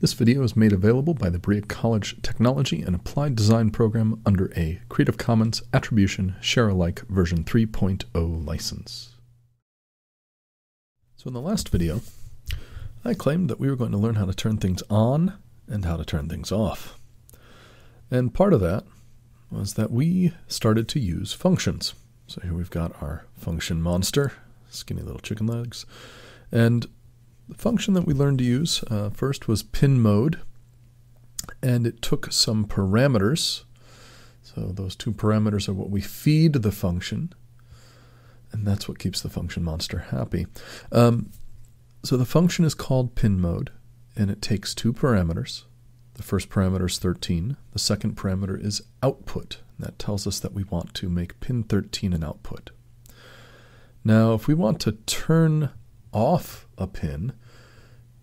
This video is made available by the Berea College Technology and Applied Design program under a Creative Commons Attribution Share Alike version 3.0 license. So in the last video, I claimed that we were going to learn how to turn things on and how to turn things off. And part of that was that we started to use functions. So here we've got our function monster, skinny little chicken legs, and the function that we learned to use uh, first was pin mode, and it took some parameters. So those two parameters are what we feed the function, and that's what keeps the function monster happy. Um, so the function is called pin mode, and it takes two parameters. The first parameter is 13. The second parameter is output. That tells us that we want to make pin 13 an output. Now, if we want to turn off a pin,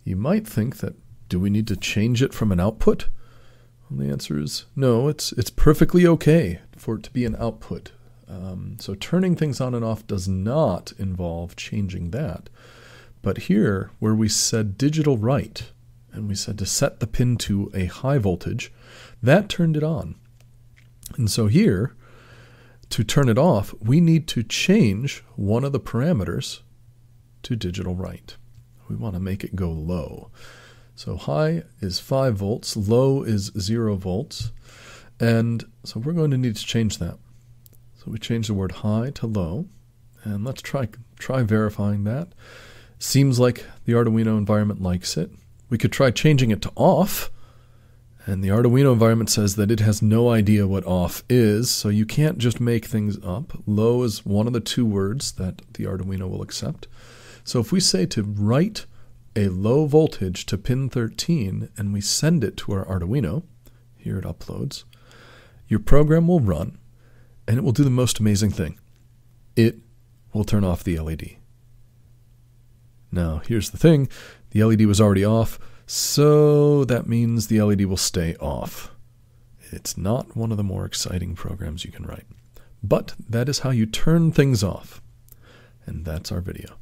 you might think that do we need to change it from an output? Well, the answer is no, it's, it's perfectly okay for it to be an output. Um, so turning things on and off does not involve changing that. But here, where we said digital write, and we said to set the pin to a high voltage, that turned it on. And so here, to turn it off, we need to change one of the parameters to digital write. We want to make it go low. So high is 5 volts, low is 0 volts. And so we're going to need to change that. So we change the word high to low. And let's try, try verifying that. Seems like the Arduino environment likes it. We could try changing it to off. And the Arduino environment says that it has no idea what off is, so you can't just make things up. Low is one of the two words that the Arduino will accept. So if we say to write a low voltage to pin 13 and we send it to our Arduino, here it uploads, your program will run and it will do the most amazing thing. It will turn off the LED. Now, here's the thing the LED was already off, so that means the LED will stay off. It's not one of the more exciting programs you can write. But that is how you turn things off. And that's our video.